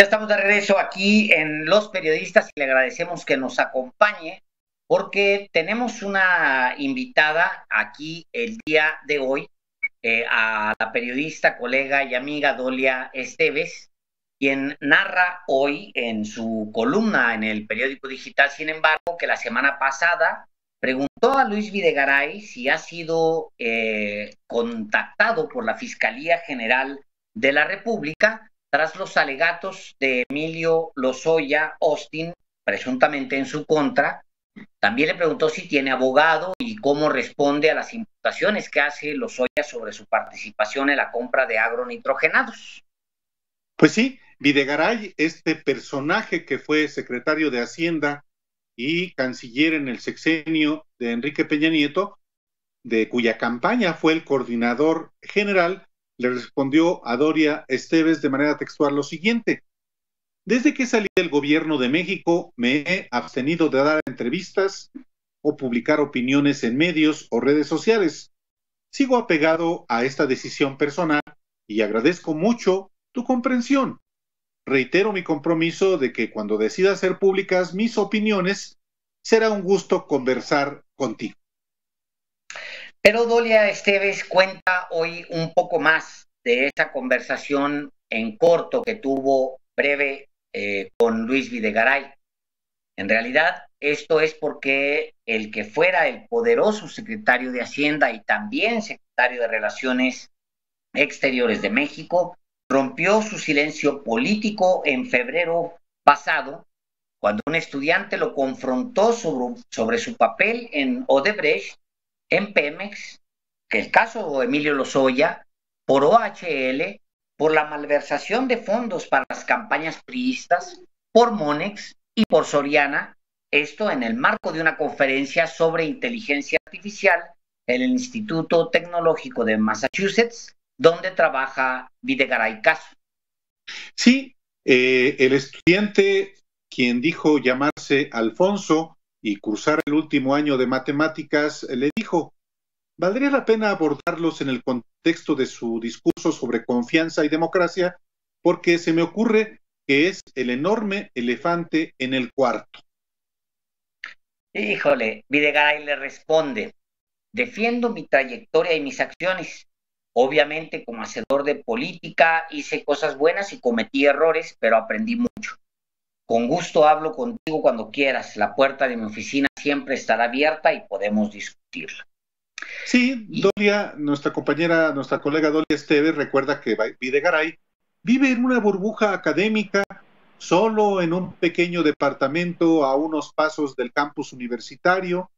Ya estamos de regreso aquí en Los Periodistas y le agradecemos que nos acompañe porque tenemos una invitada aquí el día de hoy, eh, a la periodista, colega y amiga Dolia Esteves, quien narra hoy en su columna en el periódico digital, sin embargo, que la semana pasada preguntó a Luis Videgaray si ha sido eh, contactado por la Fiscalía General de la República tras los alegatos de Emilio Lozoya Austin, presuntamente en su contra. También le preguntó si tiene abogado y cómo responde a las imputaciones que hace Lozoya sobre su participación en la compra de agronitrogenados. Pues sí, Videgaray, este personaje que fue secretario de Hacienda y canciller en el sexenio de Enrique Peña Nieto, de cuya campaña fue el coordinador general, le respondió a Doria Esteves de manera textual lo siguiente. Desde que salí del gobierno de México me he abstenido de dar entrevistas o publicar opiniones en medios o redes sociales. Sigo apegado a esta decisión personal y agradezco mucho tu comprensión reitero mi compromiso de que cuando decida hacer públicas mis opiniones, será un gusto conversar contigo. Pero Dolia Esteves cuenta hoy un poco más de esa conversación en corto que tuvo breve eh, con Luis Videgaray. En realidad, esto es porque el que fuera el poderoso secretario de Hacienda y también secretario de Relaciones Exteriores de México rompió su silencio político en febrero pasado, cuando un estudiante lo confrontó sobre, su papel en Odebrecht, en Pemex, que el caso de Emilio Lozoya, por OHL, por la malversación de fondos para las campañas priistas, por Monex y por Soriana, esto en el marco de una conferencia sobre inteligencia artificial en el Instituto Tecnológico de Massachusetts, ¿Dónde trabaja Videgaray Caso. Sí, eh, el estudiante quien dijo llamarse Alfonso y cursar el último año de matemáticas, le dijo, valdría la pena abordarlos en el contexto de su discurso sobre confianza y democracia, porque se me ocurre que es el enorme elefante en el cuarto. Híjole, Videgaray le responde, defiendo mi trayectoria y mis acciones. Obviamente, como hacedor de política, hice cosas buenas y cometí errores, pero aprendí mucho. Con gusto hablo contigo cuando quieras. La puerta de mi oficina siempre estará abierta y podemos discutirla. Sí, Dolia, nuestra compañera, nuestra colega Dolia Esteves recuerda que Videgaray vive en una burbuja académica, solo en un pequeño departamento a unos pasos del campus universitario,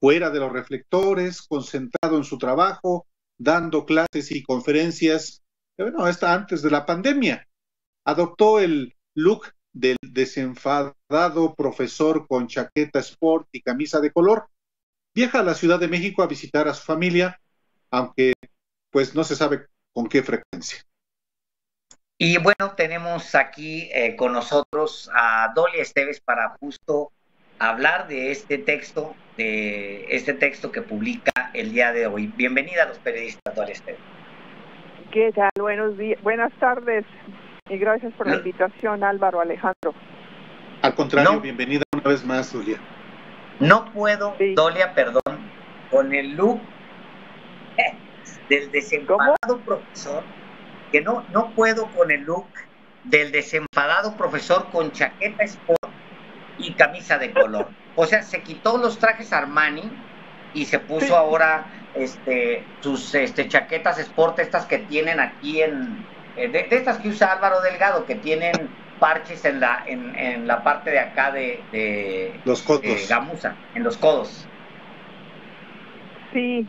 fuera de los reflectores, concentrado en su trabajo, dando clases y conferencias, bueno, hasta antes de la pandemia. Adoptó el look del desenfadado profesor con chaqueta sport y camisa de color. Viaja a la Ciudad de México a visitar a su familia, aunque pues no se sabe con qué frecuencia. Y bueno, tenemos aquí eh, con nosotros a Dolly Esteves para justo hablar de este texto, de este texto que publica el día de hoy. Bienvenida a los periodistas, Dolly Esteves. ¿Qué tal? Buenos días, buenas tardes y gracias por la invitación, Álvaro Alejandro. Al contrario, bienvenida una vez más, Dolia. No puedo, Dolia, perdón, con el look del desenfadado profesor, que no, no puedo con el look del desenfadado profesor con chaqueta sport y camisa de color. O sea, se quitó los trajes Armani y se puso ahora este sus este chaquetas sport estas que tienen aquí en eh, de, estas que usa Álvaro Delgado que tienen parches en la en, la parte de acá de, los codos gamuza en los codos sí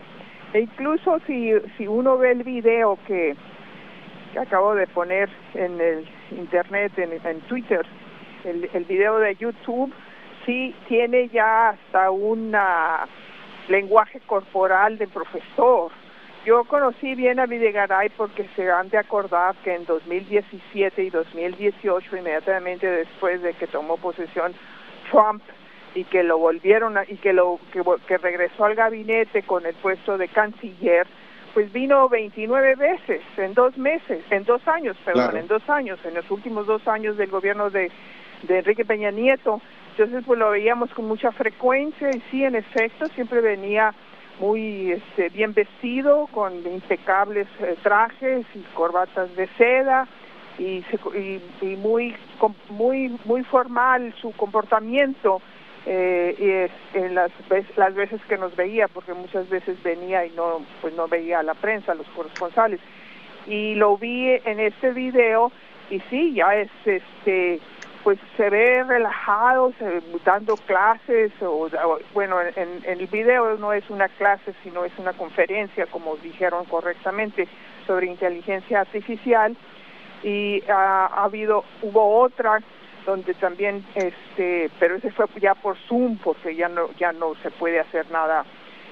e incluso si si uno ve el video que, que acabo de poner en el internet en, en Twitter el, el video de YouTube sí tiene ya hasta un lenguaje corporal de profesor. Yo conocí bien a Videgaray porque se han de acordar que en 2017 y 2018, inmediatamente después de que tomó posesión Trump y que lo volvieron a, y que lo que, que regresó al gabinete con el puesto de canciller, pues vino 29 veces en dos meses, en dos años, perdón, en dos años, en los últimos dos años del gobierno de, de Enrique Peña Nieto. Entonces, pues lo veíamos con mucha frecuencia y sí, en efecto, siempre venía muy este, bien vestido, con impecables eh, trajes y corbatas de seda y, y, muy, muy, muy formal su comportamiento eh, y en las, las veces que nos veía, porque muchas veces venía y no, pues no veía a la prensa, a los corresponsales. Y lo vi en este video y sí, ya es este pues se ve relajado, dando clases, o, bueno, en, el video no es una clase, sino es una conferencia, como dijeron correctamente, sobre inteligencia artificial, y ha, habido, hubo otra donde también, este, pero ese fue ya por Zoom, porque ya no, ya no se puede hacer nada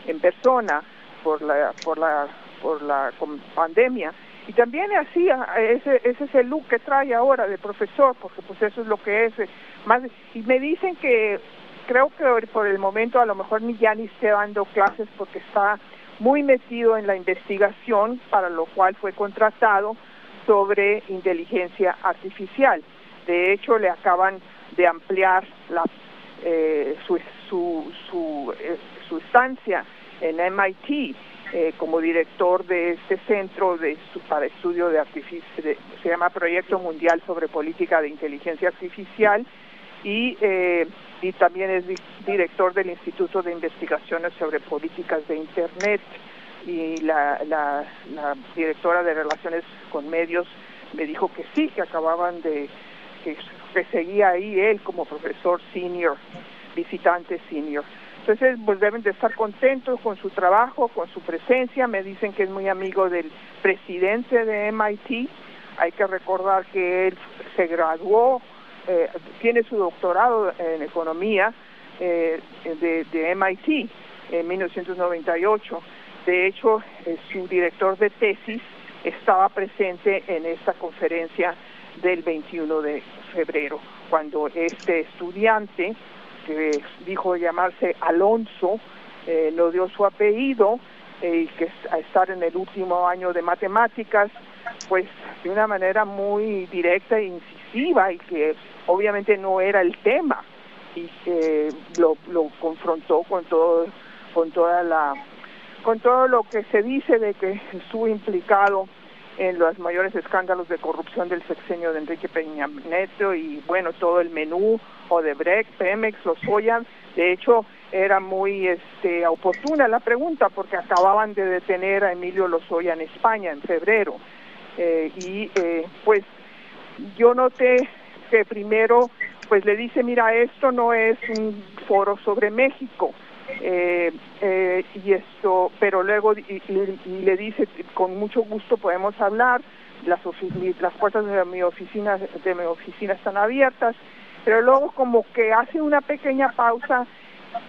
en persona por la, por la, por la pandemia y también así, ese, ese es el look que trae ahora de profesor, porque pues eso es lo que es. Eh, más Y me dicen que creo que por el momento a lo mejor ni ya ni esté dando clases porque está muy metido en la investigación para lo cual fue contratado sobre inteligencia artificial. De hecho, le acaban de ampliar la, eh, su, su, su, eh, su estancia en MIT eh, como director de este centro de, para estudio de artificio, se llama Proyecto Mundial sobre Política de Inteligencia Artificial y, eh, y también es director del Instituto de Investigaciones sobre Políticas de Internet y la, la, directora de Relaciones con Medios me dijo que sí, que acababan de, que seguía ahí él como profesor senior, visitante senior. Entonces, pues deben de estar contentos con su trabajo, con su presencia. Me dicen que es muy amigo del presidente de MIT. Hay que recordar que él se graduó, eh, tiene su doctorado en economía eh, de, MIT en 1998. De hecho, eh, su director de tesis estaba presente en esta conferencia del 21 de febrero, cuando este estudiante que dijo llamarse Alonso, eh, lo dio su apellido eh, y que a estar en el último año de matemáticas, pues de una manera muy directa e incisiva y que obviamente no era el tema y que lo, lo confrontó con todo con toda la con todo lo que se dice de que estuvo implicado en los mayores escándalos de corrupción del sexenio de Enrique Peña Nieto y bueno todo el menú Odebrecht, Pemex, los. De hecho, era muy este, oportuna la pregunta porque acababan de detener a Emilio Lozoya en España en febrero. Eh, y eh, pues yo noté que primero pues le dice, mira, esto no es un foro sobre México. Eh, y esto, pero luego y, le dice, con mucho gusto podemos hablar, las, las puertas de mi oficina de mi oficina están abiertas pero luego como que hace una pequeña pausa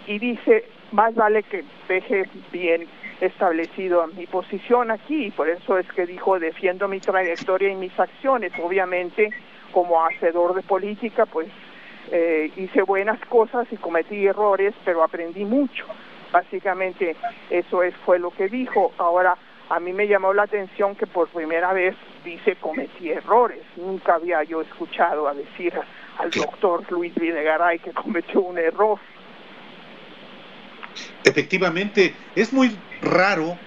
y dice, más vale que deje bien establecido mi posición aquí, y por eso es que dijo, defiendo mi trayectoria y mis acciones, obviamente como hacedor de política, pues eh, hice buenas cosas y cometí errores, pero aprendí mucho. Básicamente eso es, fue lo que dijo. Ahora, a mí me llamó la atención que por primera vez dice cometí errores. Nunca había yo escuchado a decir al doctor Luis Videgaray que cometió un error. Efectivamente, es muy raro,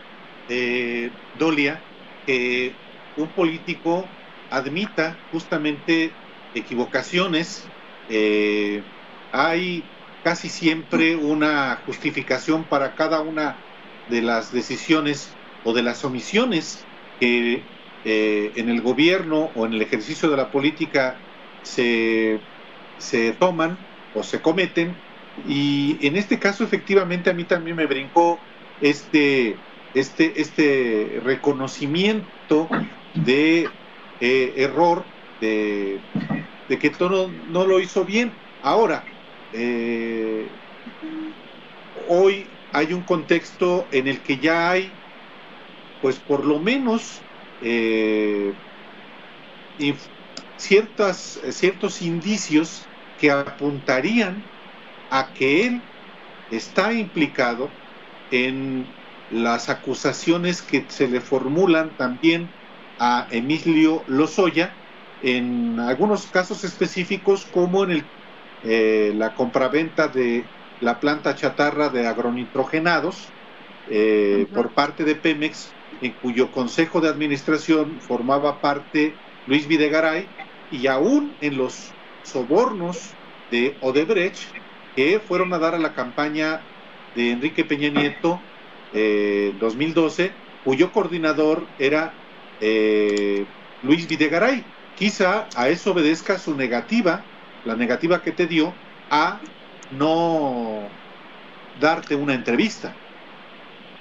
eh, Dolia, que un político admita justamente equivocaciones. Eh, hay casi siempre una justificación para cada una de las decisiones o de las omisiones que eh, en el gobierno o en el ejercicio de la política se, se toman o se cometen y en este caso efectivamente a mí también me brincó este, este, este reconocimiento de eh, error, de, que todo no lo hizo bien. Ahora, eh, hoy hay un contexto en el que ya hay, pues por lo menos, eh, ciertas, ciertos indicios que apuntarían a que él está implicado en las acusaciones que se le formulan también a Emilio Lozoya en algunos casos específicos como en el, eh, la compraventa de la planta chatarra de agronitrogenados eh, por parte de Pemex, en cuyo consejo de administración formaba parte Luis Videgaray, y aún en los sobornos de Odebrecht que fueron a dar a la campaña de Enrique Peña Nieto eh, 2012, cuyo coordinador era eh, Luis Videgaray. Quizá a eso obedezca su negativa, la negativa que te dio a no darte una entrevista.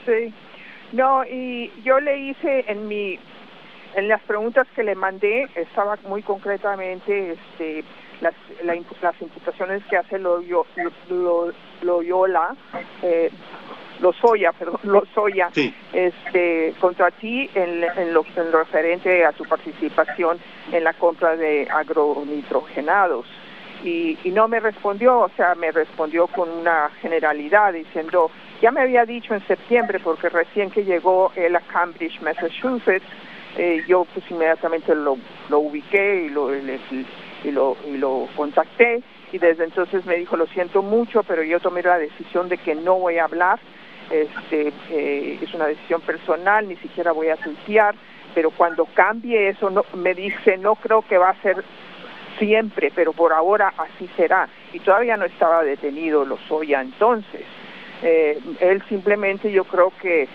Sí, no, y yo le hice en mi, en las preguntas que le mandé, estaba muy concretamente este, las, las imputaciones que hace Loyola, lo, Loyola eh, Lozoya, perdón, Lozoya, sí. este, contra ti en, en, lo, en referente a tu participación en la compra de agronitrogenados. Y, y no me respondió, o sea, me respondió con una generalidad diciendo, ya me había dicho en septiembre, porque recién que llegó él a Cambridge, Massachusetts, eh, yo pues inmediatamente lo, lo ubiqué y lo, y, lo, y lo contacté y desde entonces me dijo, lo siento mucho, pero yo tomé la decisión de que no voy a hablar este, eh, es una decisión personal, ni siquiera voy a tuitear, pero cuando cambie eso, no, me dice, no creo que va a ser siempre, pero por ahora así será. Y todavía no estaba detenido Lozoya entonces. Eh, él simplemente yo creo que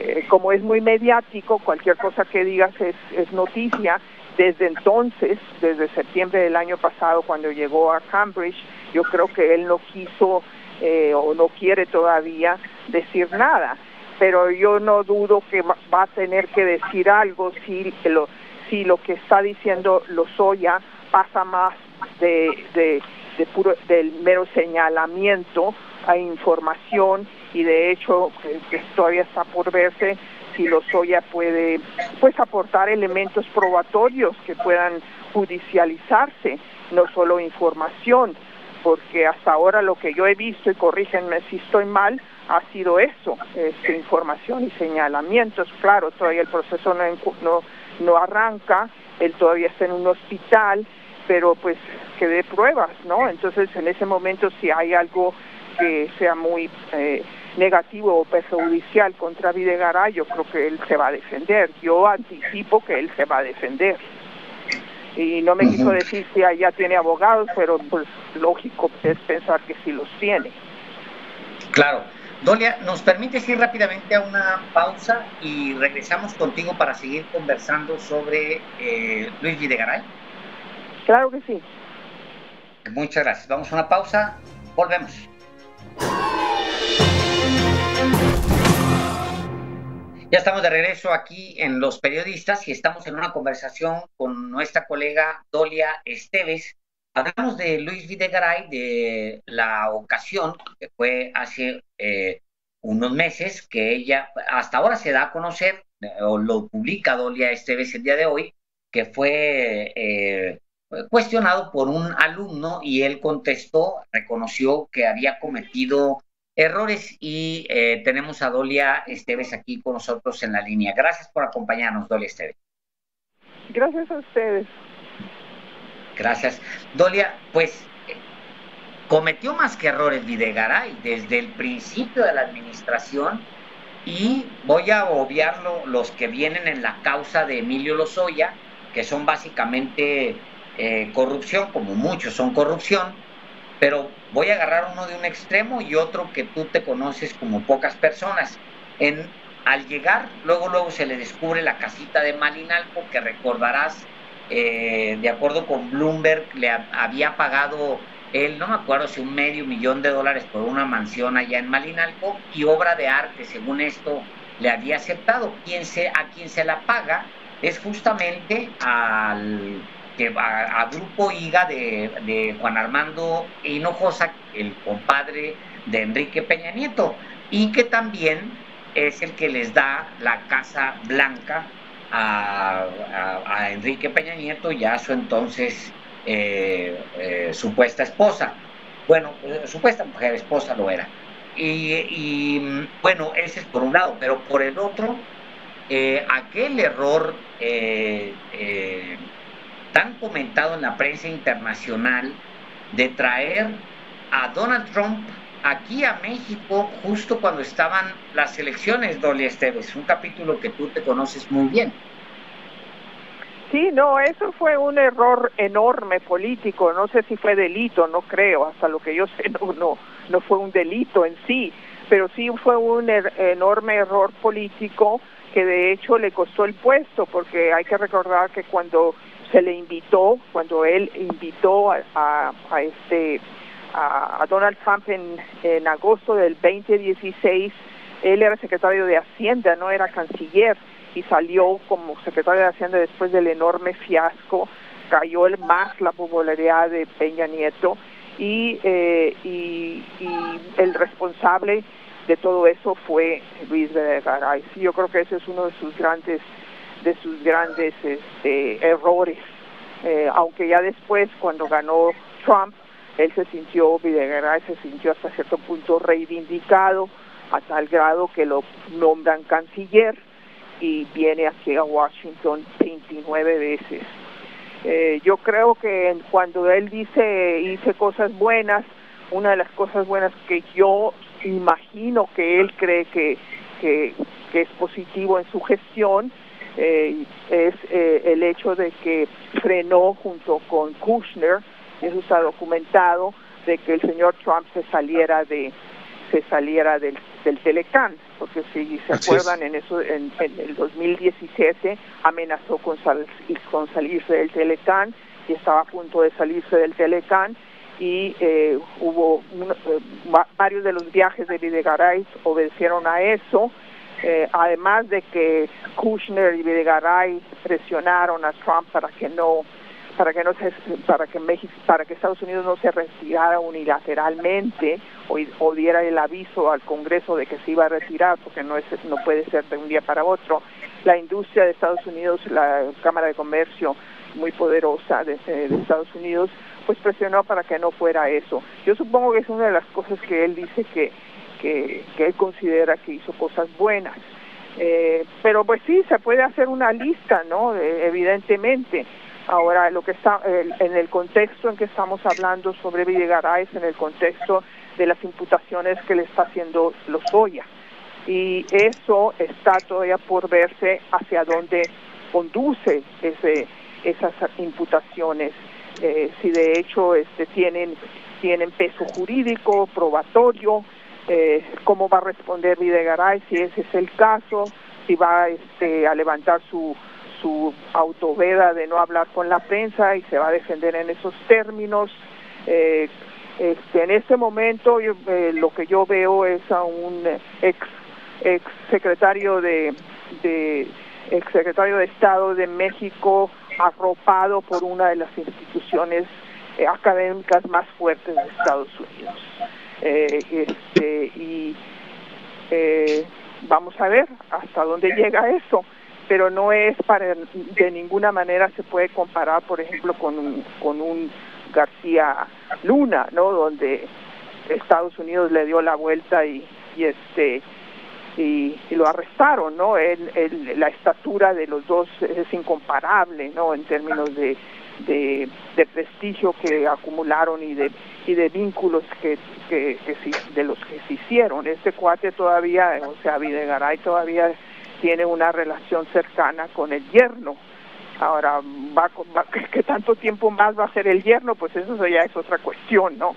eh, como es muy mediático, cualquier cosa que digas es, es noticia. Desde entonces, desde septiembre del año pasado, cuando llegó a Cambridge, yo creo que él no quiso eh, o no quiere todavía decir nada. Pero yo no dudo que va a tener que decir algo si lo, si lo que está diciendo Lozoya pasa más de, de, de puro, del mero señalamiento a información y de hecho que todavía está por verse si Lozoya puede pues aportar elementos probatorios que puedan judicializarse, no solo información porque hasta ahora lo que yo he visto, y corrígenme si estoy mal, ha sido eso, este, información y señalamientos. Claro, todavía el proceso no, no, no arranca, él todavía está en un hospital, pero pues que dé pruebas, ¿no? Entonces, en ese momento, si hay algo que sea muy eh, negativo o perjudicial contra Videgaray, yo creo que él se va a defender. Yo anticipo que él se va a defender y no me quiso decir si allá tiene abogados, pero pues lógico es pensar que sí los tiene. Claro. Dolia, ¿nos permites ir rápidamente a una pausa y regresamos contigo para seguir conversando sobre eh, Luis Videgaray? Claro que sí. Muchas gracias. Vamos a una pausa, volvemos. Ya estamos de regreso aquí en Los Periodistas y estamos en una conversación con nuestra colega Dolia Esteves. Hablamos de Luis Videgaray, de la ocasión que fue hace eh, unos meses que ella hasta ahora se da a conocer, o lo publica Dolia Esteves el día de hoy, que fue eh, cuestionado por un alumno y él contestó, reconoció que había cometido errores y eh, tenemos a Dolia Esteves aquí con nosotros en la línea. Gracias por acompañarnos, Dolia Esteves. Gracias a ustedes. Gracias. Dolia, pues cometió más que errores Videgaray desde el principio de la administración y voy a obviarlo los que vienen en la causa de Emilio Lozoya, que son básicamente eh, corrupción, como muchos son corrupción, pero voy a agarrar uno de un extremo y otro que tú te conoces como pocas personas. En, al llegar, luego, luego se le descubre la casita de Malinalco, que recordarás, eh, de acuerdo con Bloomberg, le había pagado él, no me acuerdo si un medio millón de dólares por una mansión allá en Malinalco y obra de arte, según esto, le había aceptado. Quien se, a quien se la paga es justamente al que a, a Grupo IGA de, Juan Armando Hinojosa, el compadre de Enrique Peña Nieto, y que también es el que les da la Casa Blanca a, Enrique Peña Nieto y a su entonces eh, eh, supuesta esposa. Bueno, eh, supuesta mujer, esposa lo era. y, bueno, ese es por un lado, pero por el otro, aquel error tan comentado en la prensa internacional de traer a Donald Trump aquí a México justo cuando estaban las elecciones, Dolly Esteves, un capítulo que tú te conoces muy bien. Sí, no, eso fue un error enorme político, no sé si fue delito, no creo, hasta lo que yo sé no, no, no fue un delito en sí, pero sí fue un er, enorme error político que de hecho le costó el puesto, porque hay que recordar que cuando se le invitó, cuando él invitó a, a, este a, Donald Trump en, agosto del 2016, él era secretario de Hacienda, no era canciller, y salió como secretario de Hacienda después del enorme fiasco, cayó el más la popularidad de Peña Nieto y, eh, y, y el responsable de todo eso fue Luis Videgaray. yo creo que ese es uno de sus grandes de sus grandes este, errores. Eh, aunque ya después, cuando ganó Trump, él se sintió, Videgaray se sintió hasta cierto punto reivindicado, a tal grado que lo nombran canciller y viene aquí a Washington 29 veces. Eh, yo creo que cuando él dice hice cosas buenas, una de las cosas buenas que yo imagino que él cree que, que, es positivo en su gestión eh, es eh, el hecho de que frenó junto con Kushner, eso está documentado, de que el señor Trump se saliera de se saliera del, del Telecán, porque si se acuerdan en eso en, el 2017 amenazó con, con salirse del Telecán y estaba a punto de salirse del Telecán y eh, hubo eh, varios de los viajes de Videgaray obedecieron a eso eh, además de que Kushner y Videgaray presionaron a Trump para que no para que no se, para que México para que Estados Unidos no se retirara unilateralmente o, diera el aviso al Congreso de que se iba a retirar porque no es no puede ser de un día para otro la industria de Estados Unidos la Cámara de Comercio muy poderosa de, de Estados Unidos pues presionó para que no fuera eso. Yo supongo que es una de las cosas que él dice que, que, él considera que hizo cosas buenas. Eh, pero pues sí, se puede hacer una lista, ¿no? evidentemente. Ahora, lo que está en el contexto en que estamos hablando sobre Videgaray es en el contexto de las imputaciones que le está haciendo Lozoya. Y eso está todavía por verse hacia dónde conduce ese, esas imputaciones. Eh, si de hecho este, tienen, tienen peso jurídico, probatorio, eh, cómo va a responder Videgaray si ese es el caso, si va este, a levantar su, su autoveda de no hablar con la prensa y se va a defender en esos términos. Eh, este, en este momento lo que yo veo es a un ex, ex secretario de, de ex secretario de Estado de México arropado por una de las instituciones eh, académicas más fuertes de Estados Unidos. Eh, este, y eh, vamos a ver hasta dónde llega eso, pero no es para, de ninguna manera se puede comparar, por ejemplo, con un, con un García Luna, ¿no? Donde Estados Unidos le dio la vuelta y, y este y, lo arrestaron, ¿no? la estatura de los dos es incomparable, ¿no? En términos de, de, prestigio que acumularon y de y de vínculos que, que, de los que se hicieron. Este cuate todavía, o sea, Videgaray todavía tiene una relación cercana con el yerno. Ahora, va, va ¿qué tanto tiempo más va a ser el yerno? Pues eso ya es otra cuestión, ¿no?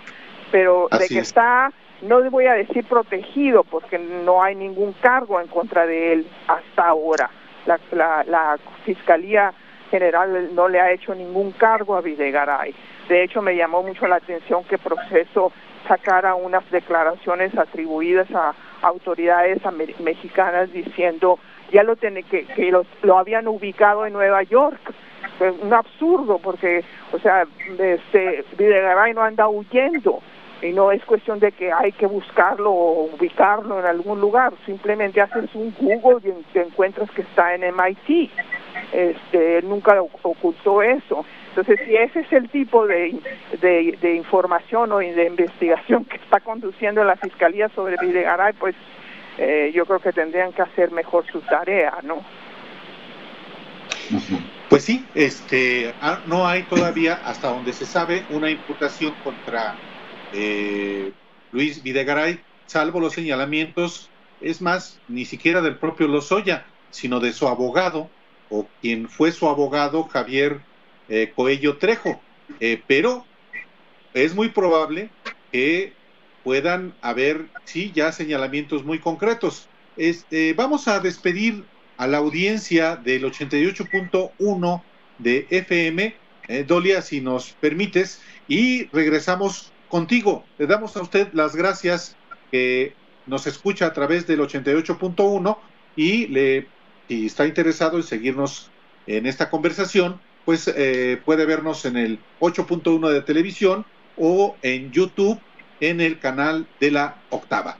Pero de que está no voy a decir protegido porque no hay ningún cargo en contra de él hasta ahora. La, la, Fiscalía General no le ha hecho ningún cargo a Videgaray. De hecho, me llamó mucho la atención que Proceso sacara unas declaraciones atribuidas a autoridades mexicanas diciendo ya lo tiene que, que lo, habían ubicado en Nueva York un absurdo porque o sea este Videgaray no anda huyendo y no es cuestión de que hay que buscarlo o ubicarlo en algún lugar, simplemente haces un Google y te encuentras que está en MIT. Este, él nunca ocultó eso. Entonces, si ese es el tipo de, de, información o de investigación que está conduciendo la Fiscalía sobre Videgaray, pues eh, yo creo que tendrían que hacer mejor su tarea, ¿no? Pues sí, este, ah, no hay todavía, hasta donde se sabe, una imputación contra eh, Luis Videgaray, salvo los señalamientos, es más, ni siquiera del propio Lozoya, sino de su abogado, o quien fue su abogado, Javier eh, Coello Trejo. Eh, pero es muy probable que puedan haber, sí, ya señalamientos muy concretos. Este, vamos a despedir a la audiencia del 88.1 de FM, eh, Dolia, si nos permites, y regresamos contigo. Le damos a usted las gracias que nos escucha a través del 88.1 y le, si está interesado en seguirnos en esta conversación, pues eh, puede vernos en el 8.1 de televisión o en YouTube en el canal de la octava.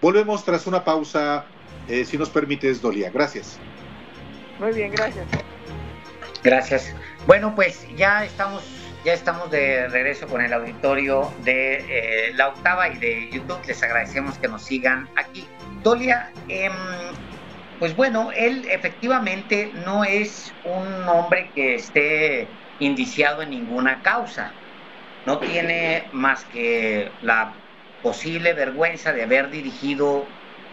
Volvemos tras una pausa, eh, si nos permites, Dolia. Gracias. Muy bien, gracias. Gracias. Bueno, pues ya estamos ya estamos de regreso con el auditorio de eh, la octava y de YouTube. Les agradecemos que nos sigan aquí. Dolia, em, pues bueno, él efectivamente no es un hombre que esté indiciado en ninguna causa. No tiene más que la posible vergüenza de haber dirigido,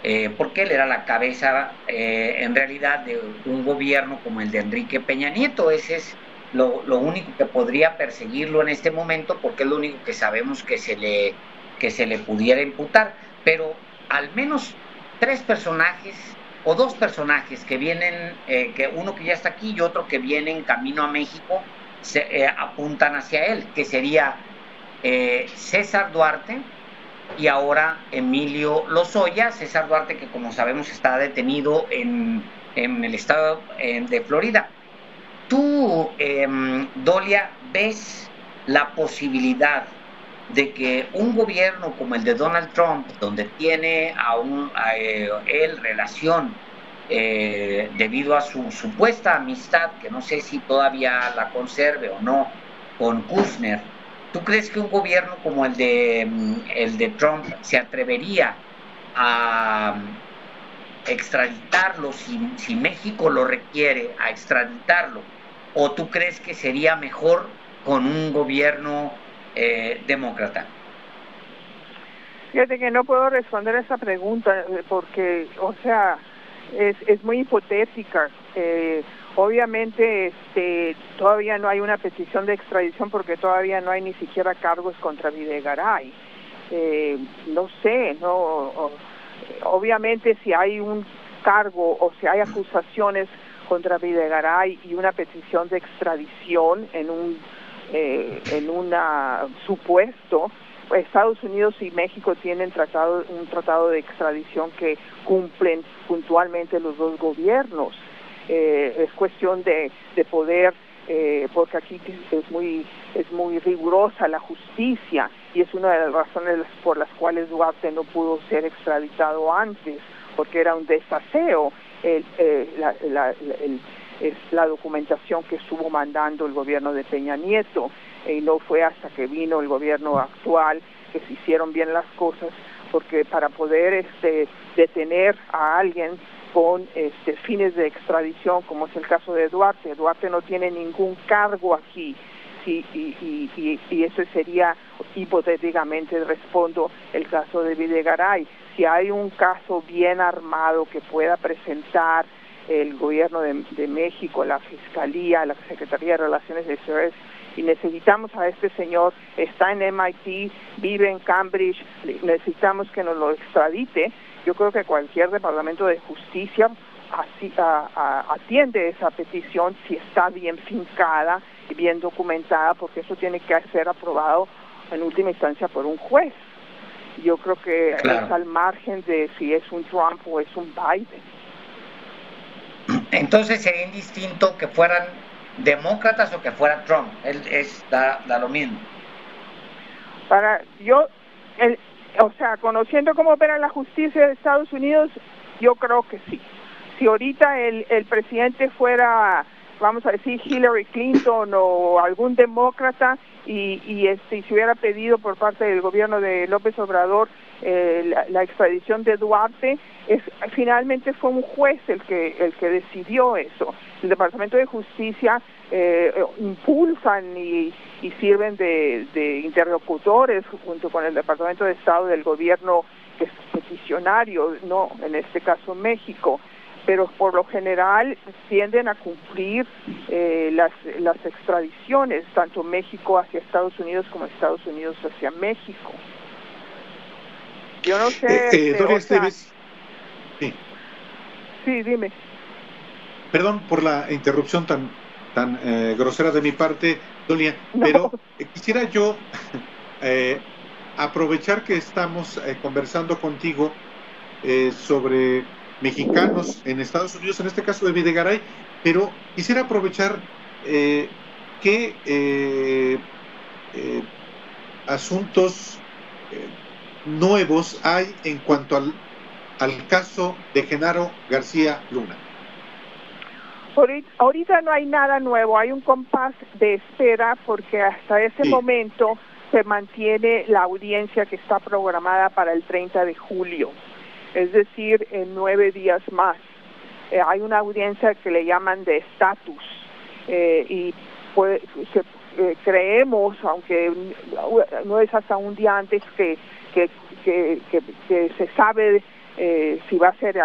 eh, porque él era la cabeza eh, en realidad de un gobierno como el de Enrique Peña Nieto. Ese es lo, único que podría perseguirlo en este momento, porque es lo único que sabemos que se le, que se le pudiera imputar. Pero al menos tres personajes o dos personajes que vienen, eh, que uno que ya está aquí y otro que viene en camino a México, se eh, apuntan hacia él, que sería eh, César Duarte y ahora Emilio Lozoya. César Duarte, que como sabemos está detenido en, en el estado de Florida. ¿Tú, em, Dolia, ves la posibilidad de que un gobierno como el de Donald Trump, donde tiene a, un, eh, él relación eh, debido a su supuesta amistad, que no sé si todavía la conserve o no, con Kushner, ¿tú crees que un gobierno como el de, mm, el de Trump se atrevería a mm, extraditarlo si, si México lo requiere, a extraditarlo? ¿O tú crees que sería mejor con un gobierno eh, demócrata? Fíjate que no puedo responder a esa pregunta eh, porque, o sea, es, es muy hipotética. Eh, obviamente, este, todavía no hay una petición de extradición porque todavía no hay ni siquiera cargos contra Videgaray. Eh, no sé, no. obviamente, si hay un cargo o si hay acusaciones contra Videgaray y una petición de extradición en un eh, en un supuesto, Estados Unidos y México tienen tratado, un tratado de extradición que cumplen puntualmente los dos gobiernos. Eh, es cuestión de, de poder, eh, porque aquí es muy, es muy rigurosa la justicia y es una de las razones por las cuales Duarte no pudo ser extraditado antes, porque era un desaseo el, la, la, el, es la documentación que estuvo mandando el gobierno de Peña Nieto. Y no fue hasta que vino el gobierno actual que se hicieron bien las cosas porque para poder este detener a alguien con este fines de extradición como es el caso de Duarte Duarte no tiene ningún cargo aquí. Y, y, y, y ese sería hipotéticamente respondo el caso de Videgaray. Si hay un caso bien armado que pueda presentar el gobierno de, México, la Fiscalía, la Secretaría de Relaciones Exteriores, y necesitamos a este señor, está en MIT, vive en Cambridge, necesitamos que nos lo extradite. Yo creo que cualquier departamento de justicia así, atiende esa petición si está bien fincada y bien documentada, porque eso tiene que ser aprobado en última instancia por un juez. Yo creo que es al margen de si es un Trump o es un Biden. Entonces sería indistinto que fueran demócratas o que fuera Trump. Él es da, lo mismo. Para yo, el, o sea, conociendo cómo opera la justicia de Estados Unidos, yo creo que sí. Si ahorita el, el presidente fuera vamos a decir Hillary Clinton o algún demócrata y, y este si hubiera pedido por parte del gobierno de López Obrador eh, la, extradición de Duarte es finalmente fue un juez el que el que decidió eso. El Departamento de Justicia eh, impulsan y, y sirven de, de, interlocutores junto con el Departamento de Estado del gobierno que es peticionario no en este caso México. Pero por lo general tienden a cumplir eh, las, las extradiciones, tanto México hacia Estados Unidos como Estados Unidos hacia México. Yo no sé. Eh, eh, este, sí. sí, dime. Perdón por la interrupción tan, tan grosera de mi parte, Donia, pero quisiera yo aprovechar que estamos conversando contigo sobre mexicanos en Estados Unidos, en este caso de Videgaray, pero quisiera aprovechar eh, qué eh, eh, asuntos nuevos hay en cuanto al, al caso de Genaro García Luna. Ahorita no hay nada nuevo, hay un compás de espera porque hasta ese momento se mantiene la audiencia que está programada para el 30 de julio es decir, en nueve días más. Eh, hay una audiencia que le llaman de estatus eh, y pues, eh, creemos, aunque no es hasta un día antes que, que, que, se sabe si va a ser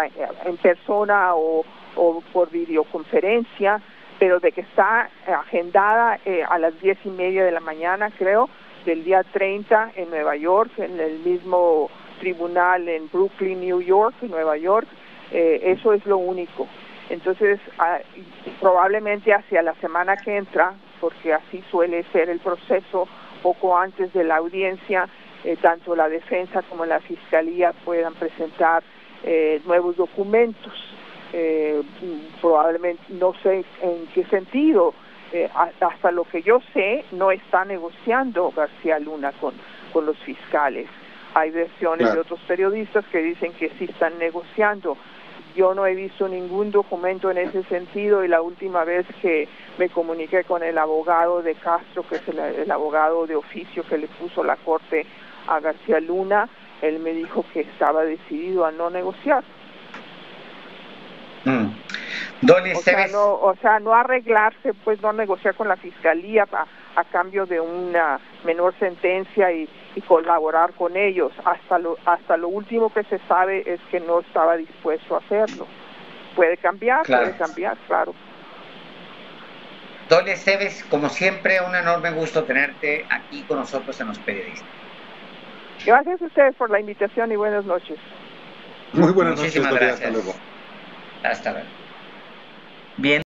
en persona o, o por videoconferencia, pero de que está agendada a las diez y media de la mañana, creo, del día 30 en Nueva York, en el mismo tribunal en Brooklyn, New York, Nueva York, eh, eso es lo único. Entonces, ah, probablemente hacia la semana que entra, porque así suele ser el proceso, poco antes de la audiencia, eh, tanto la defensa como la fiscalía puedan presentar eh, nuevos documentos. probablemente, no sé en qué sentido, hasta lo que yo sé, no está negociando García Luna con, con los fiscales. Hay versiones de otros periodistas que dicen que sí están negociando. Yo no he visto ningún documento en ese sentido y la última vez que me comuniqué con el abogado de Castro, que es el, abogado de oficio que le puso la corte a García Luna, él me dijo que estaba decidido a no negociar. Mm. o, sea, no, o sea, no arreglarse, pues no negociar con la fiscalía a cambio de una menor sentencia y, colaborar con ellos. Hasta lo, hasta lo último que se sabe es que no estaba dispuesto a hacerlo. Puede cambiar, puede cambiar, claro. Don Esteves, como siempre, un enorme gusto tenerte aquí con nosotros en Los Periodistas. Gracias a ustedes por la invitación y buenas noches. Muy buenas noches, Hasta luego. Hasta luego. Bien.